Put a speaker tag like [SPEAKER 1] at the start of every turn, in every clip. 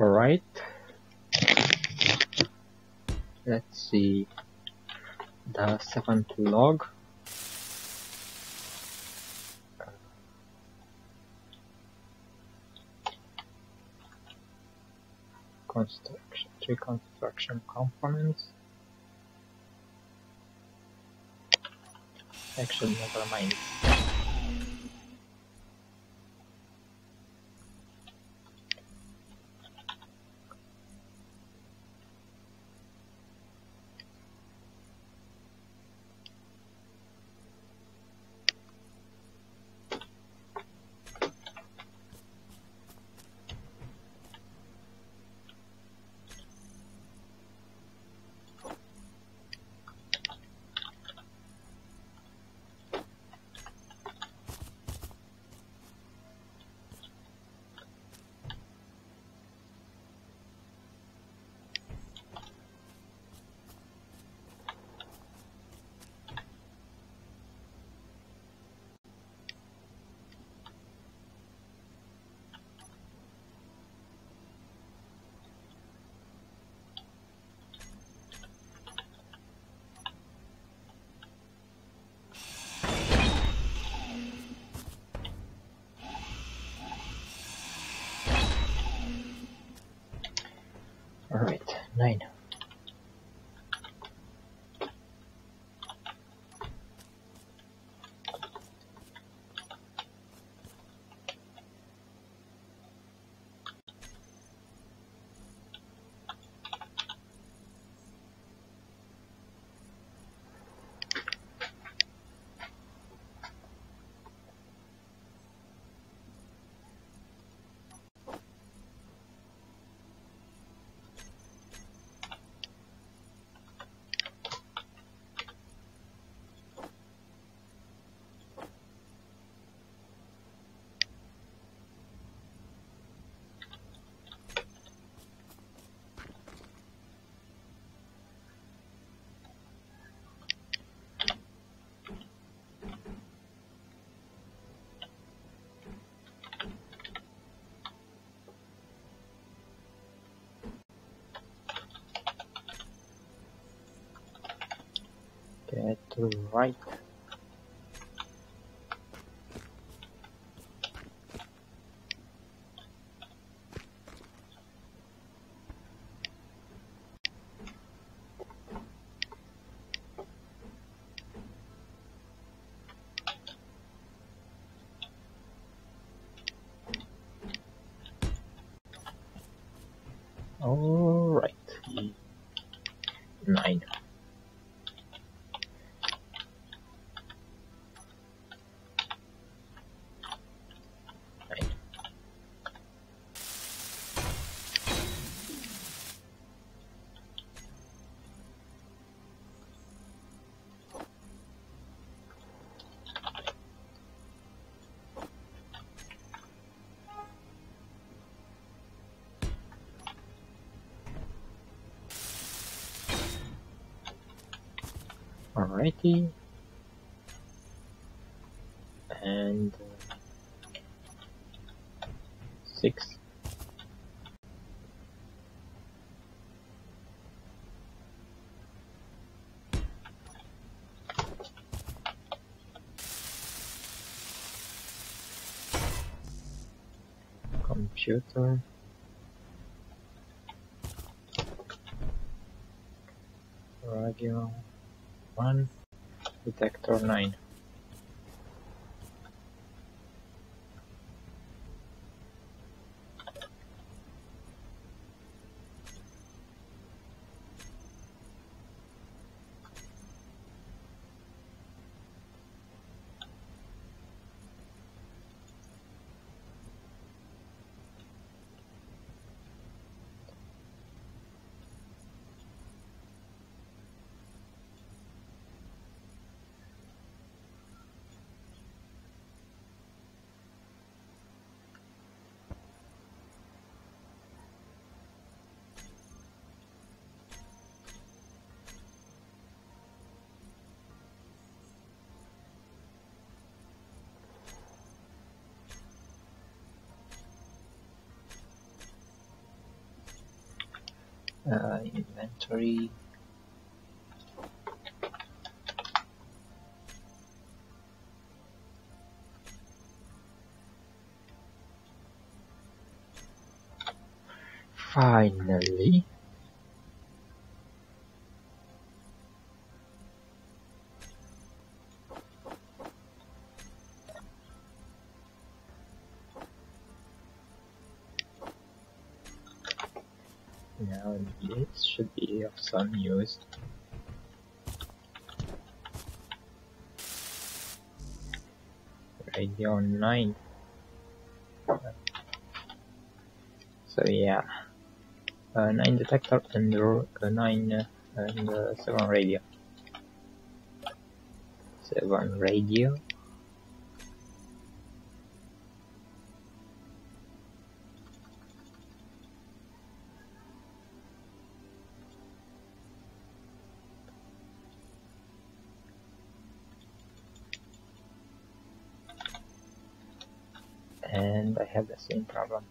[SPEAKER 1] Alright. Let's see the seventh log. Construction, three construction components. Actually, never mind. Get to right. Alright. Nine. Nine. Alrighty. And uh, six. Computer. Radio one. Detector nine. Uh, inventory. Finally should be of some use. Radio 9 so yeah. Uh, 9 detector and uh, 9 uh, and uh, 7 radio. 7 radio same problem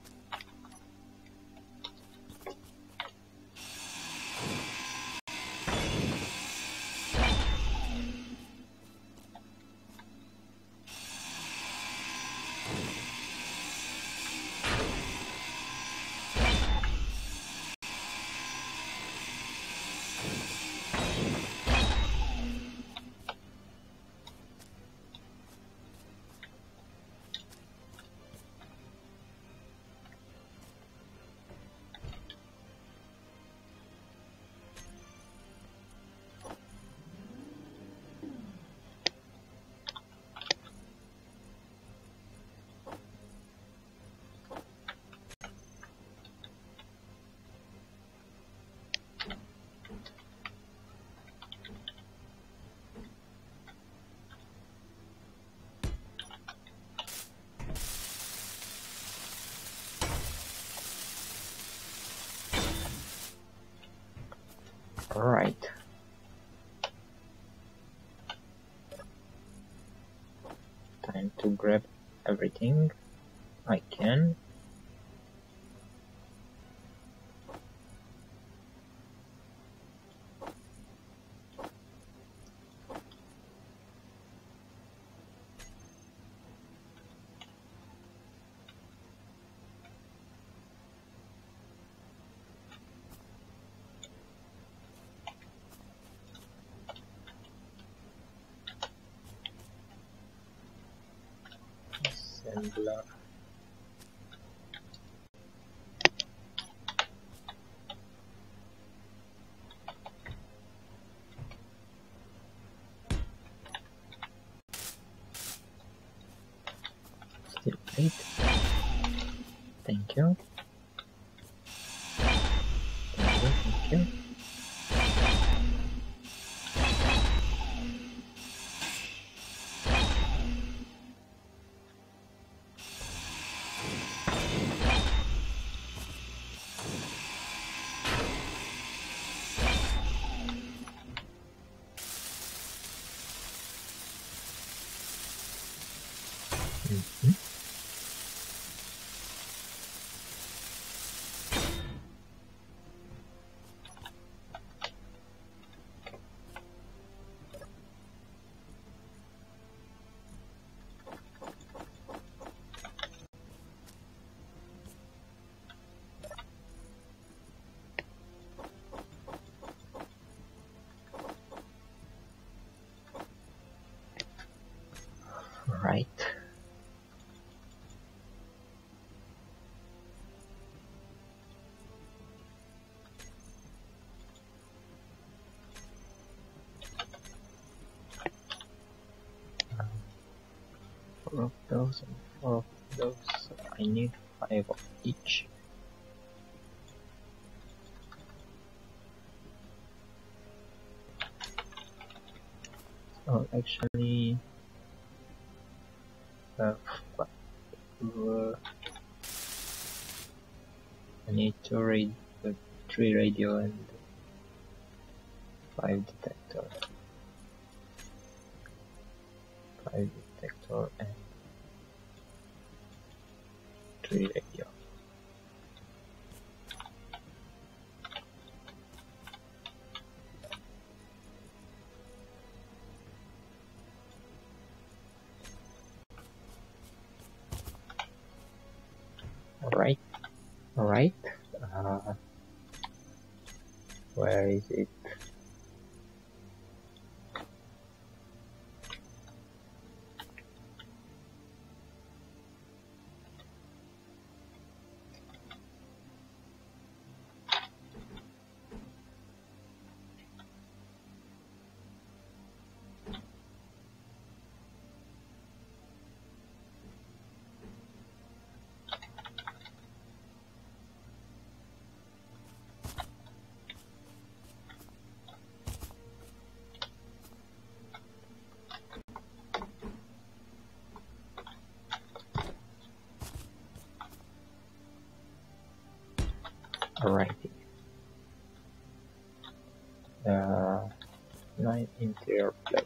[SPEAKER 1] grab everything I can. Assembler. Still eight. Thank you. Thank you, thank you. Mhm. Of those and four of those. I need five of each. So actually, uh, I need to read the three radio and five detector. Five detector and three Alrighty. Uh, nine interior plates.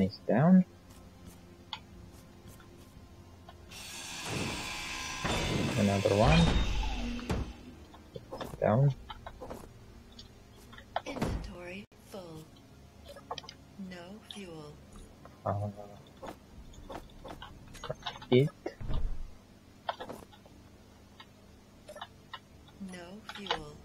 [SPEAKER 1] Is down. Another one. Down.
[SPEAKER 2] Inventory full. No fuel.
[SPEAKER 1] Uh, it.
[SPEAKER 2] No fuel.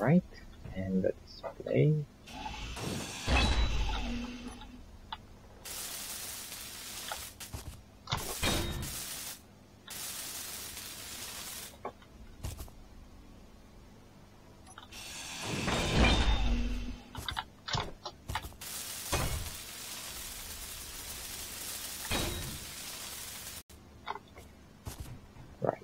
[SPEAKER 1] Right. And the display. Right.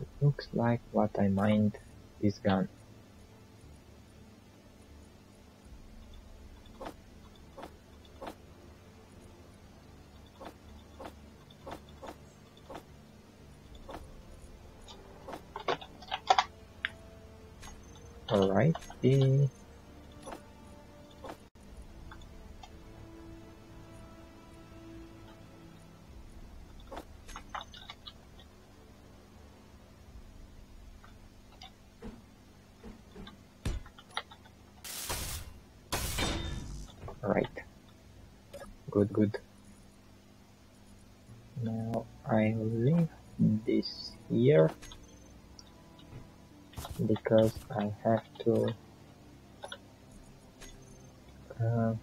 [SPEAKER 1] It looks like what I mined this gun. Alright, have to uh,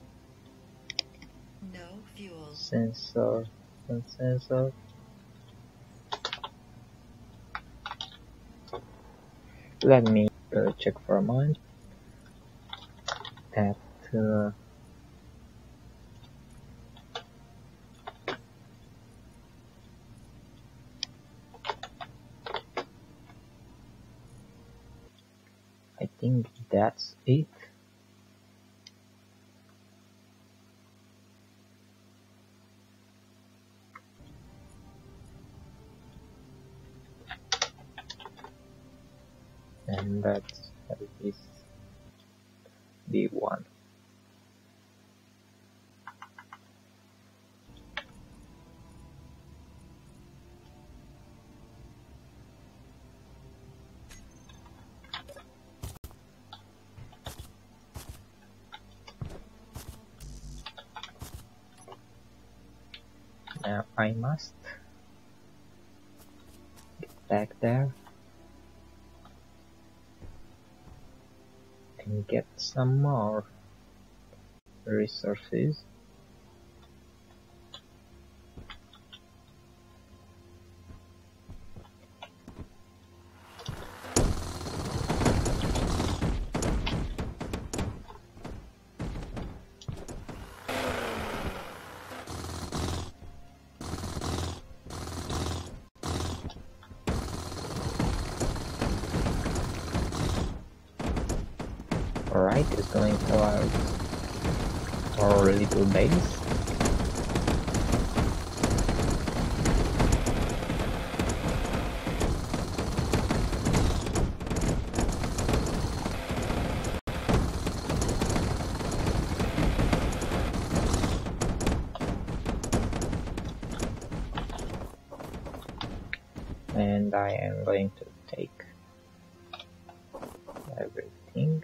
[SPEAKER 2] No fuel.
[SPEAKER 1] sensor and sensor. Let me uh, check for a moment that uh, I think that's it. And that's that is the one. I must get back there and get some more resources. I am going to take everything.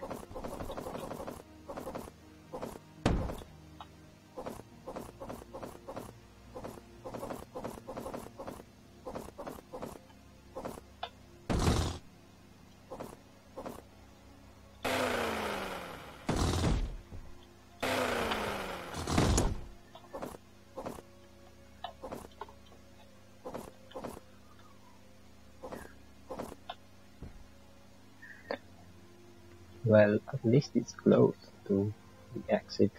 [SPEAKER 1] Well, at least it's close to the exit.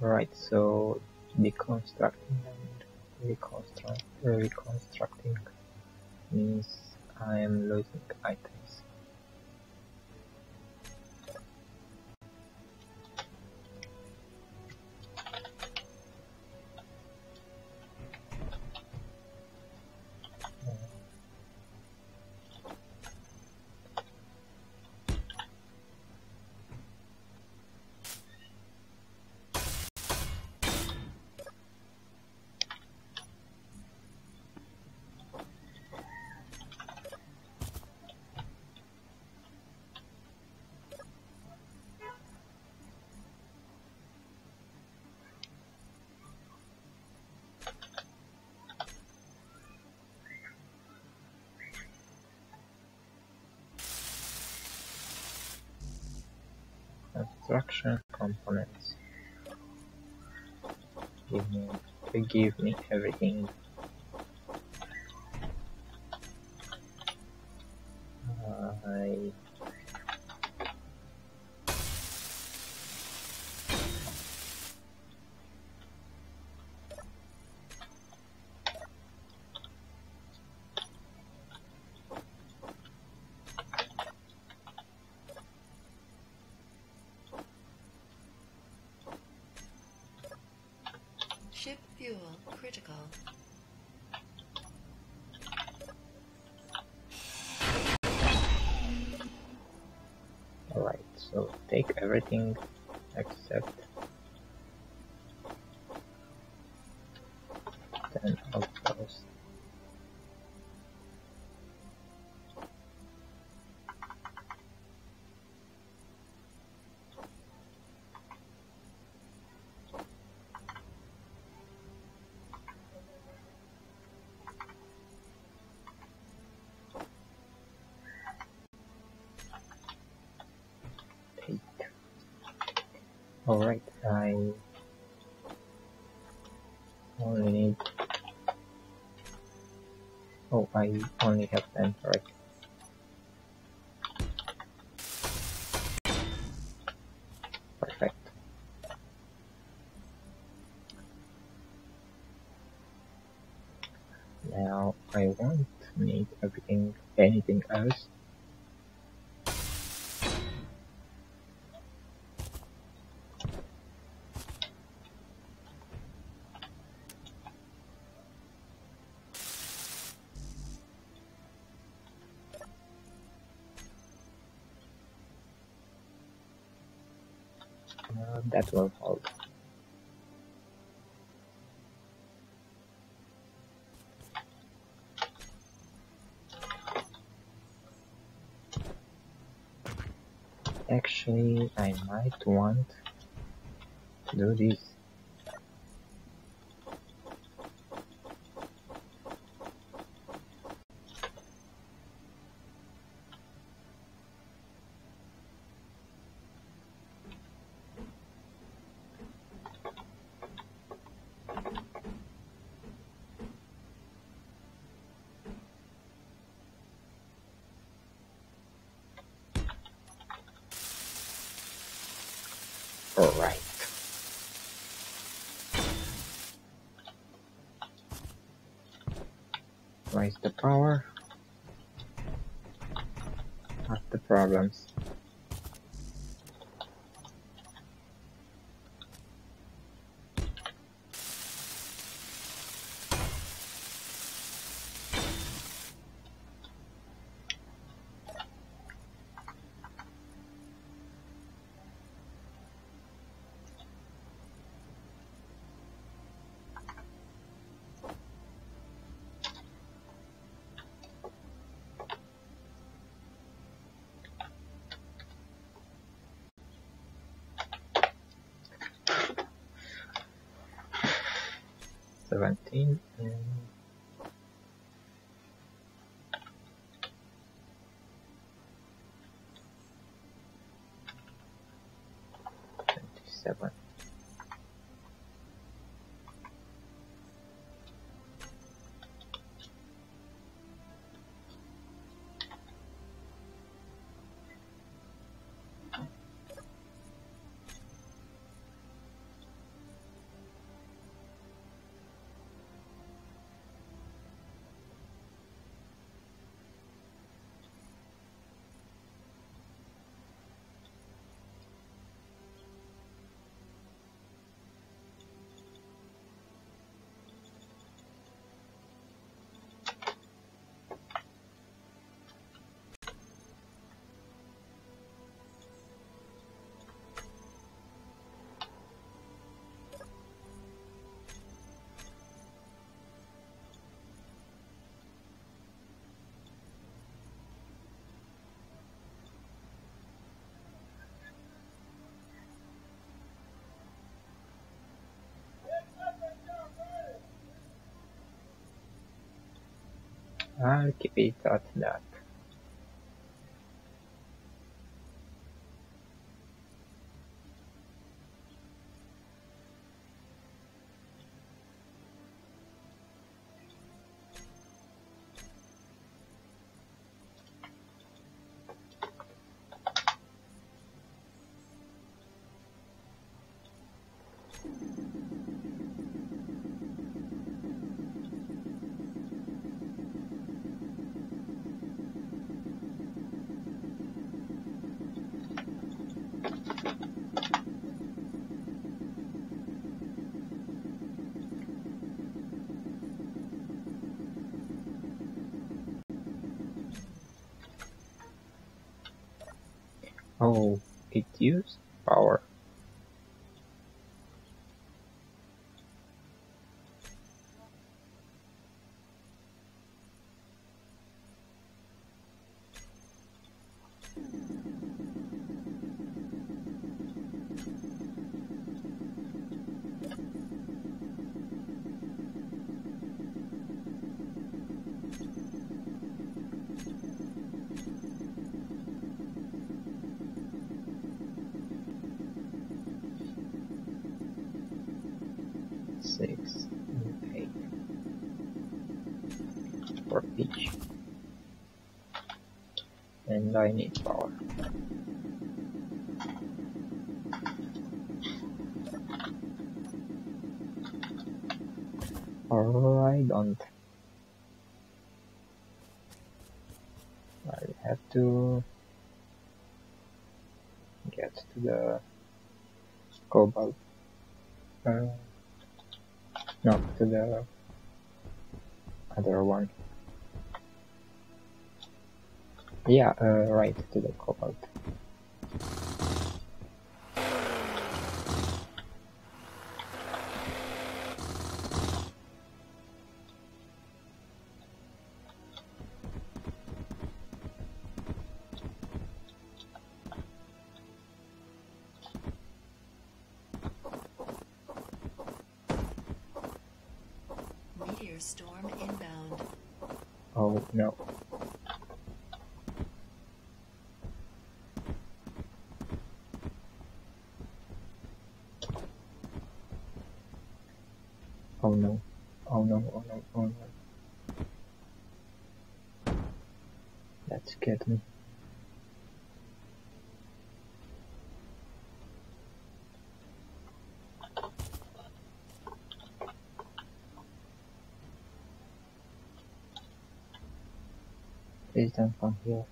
[SPEAKER 1] Right, so deconstructing and reconstruct, reconstructing means I am losing items. construction components. Give me, give me everything everything Alright, I only need. Oh, I only have 10, right? Actually, I might want to do this. Alright. Raise the power. Not the problems. Seventeen and twenty-seven. I'll keep it at that. Oh, it used I need power. Or I don't. I have to get to the cobalt. Uh, no, to the other one. Yeah, uh, right, to the cobalt. Please don't here.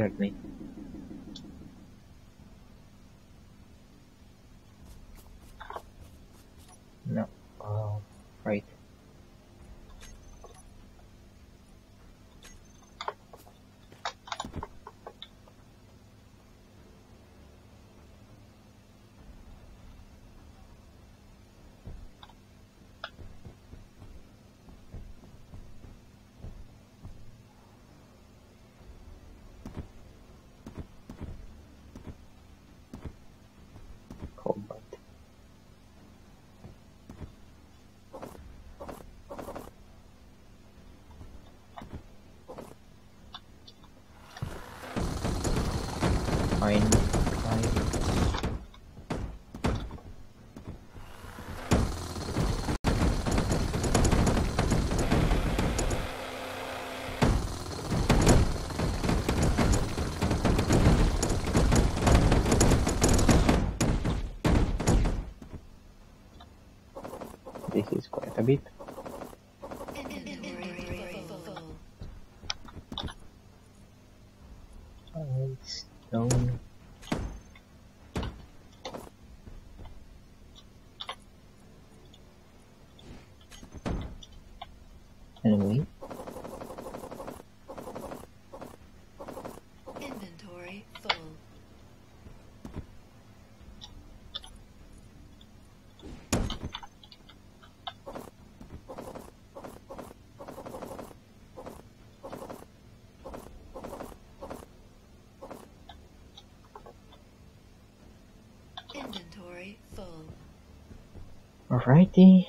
[SPEAKER 1] Scared me. No. Oh, right. Cobalt. This is quite a bit.
[SPEAKER 2] Inventory full.
[SPEAKER 1] Uh, stone. Anyway,
[SPEAKER 2] Inventory full. Inventory full.
[SPEAKER 1] alrighty.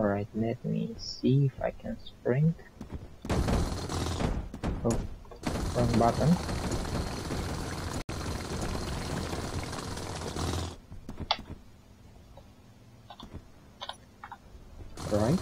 [SPEAKER 1] Alright, let me see if I can sprint. Oh, wrong button. Right.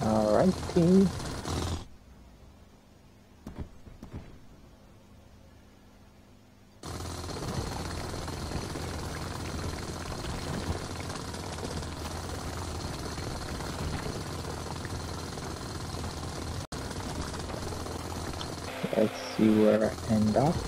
[SPEAKER 1] Alrighty. Let's see where I end up.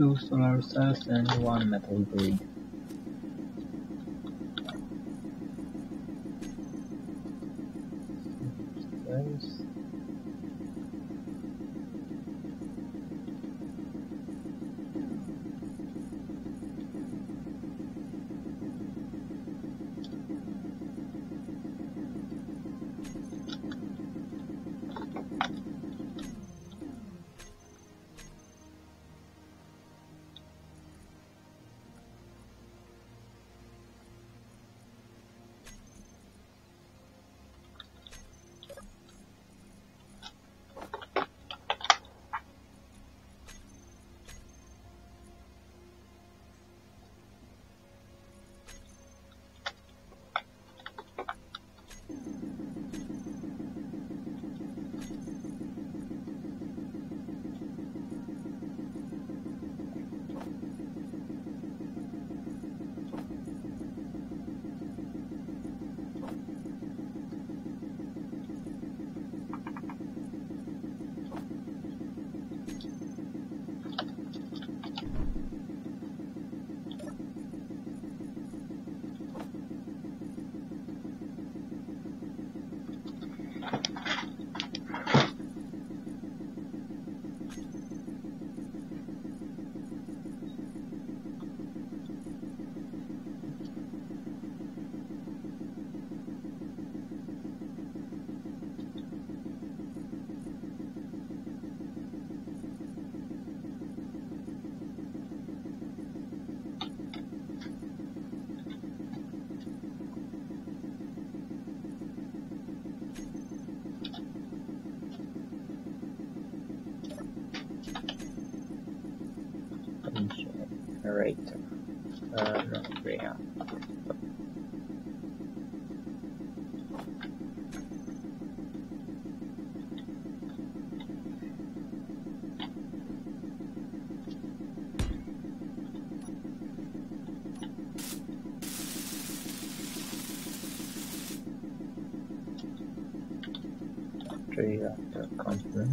[SPEAKER 1] Two, solar cells and one metal grid. Cells.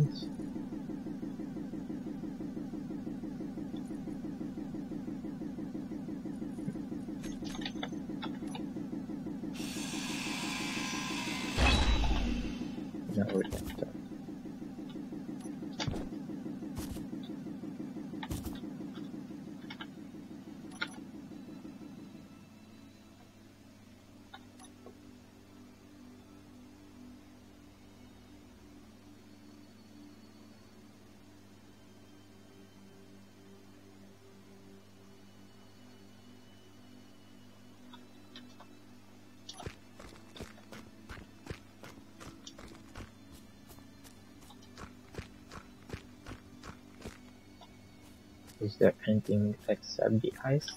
[SPEAKER 1] Components. Is there anything except the ice?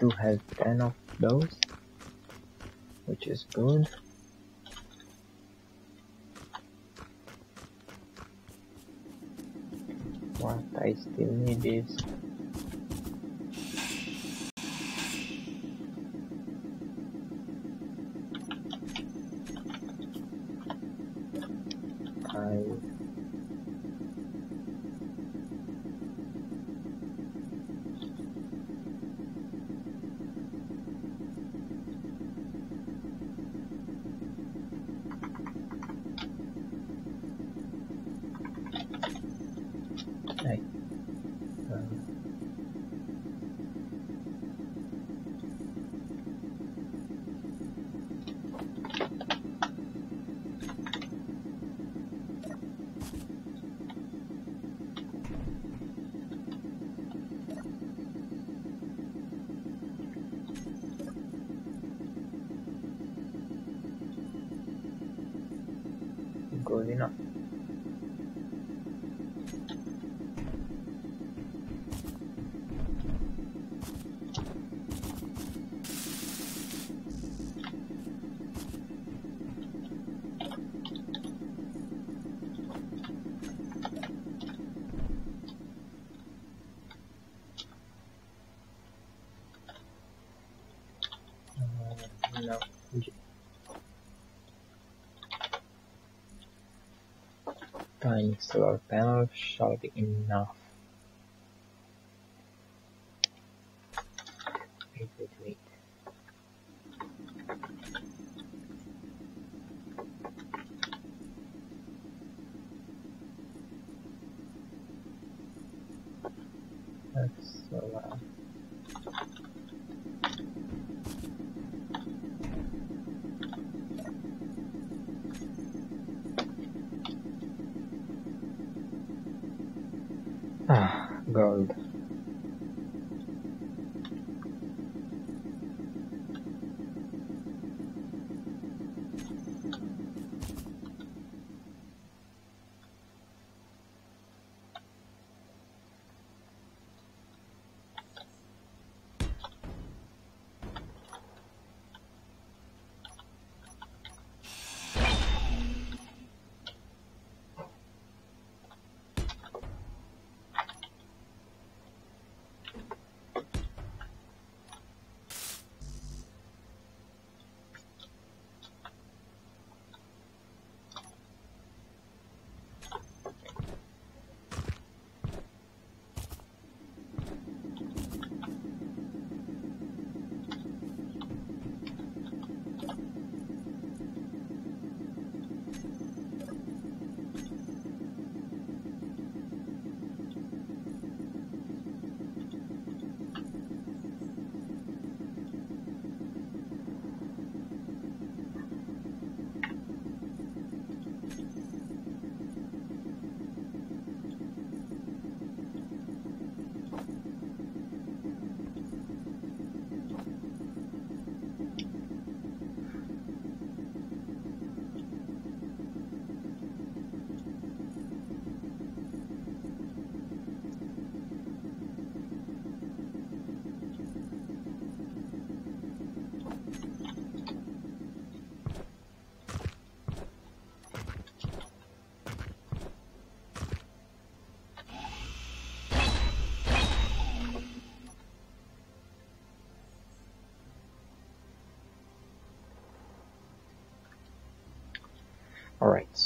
[SPEAKER 1] Do have 10 of those, which is good. What I still need is good enough. Tiny solar panel shall be enough. Wait, wait, wait. Gold.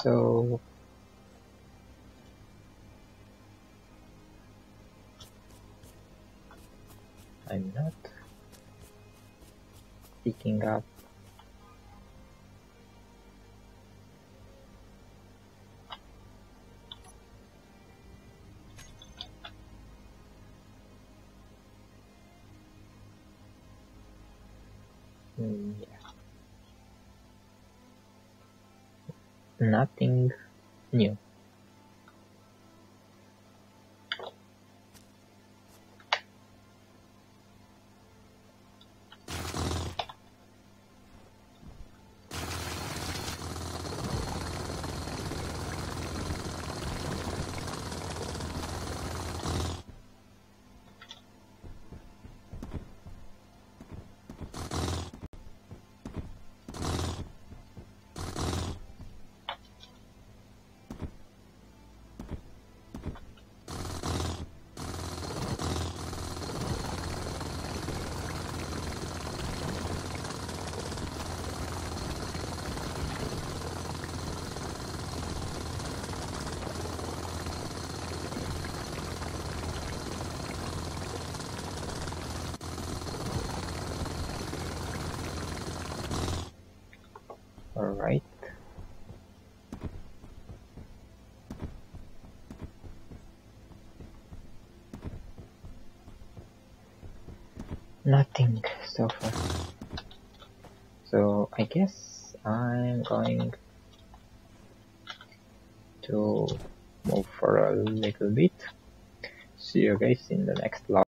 [SPEAKER 1] So I'm not picking up Nothing new. Alright. Nothing so far. So I guess I'm going to move for a little bit. See you guys in the next vlog.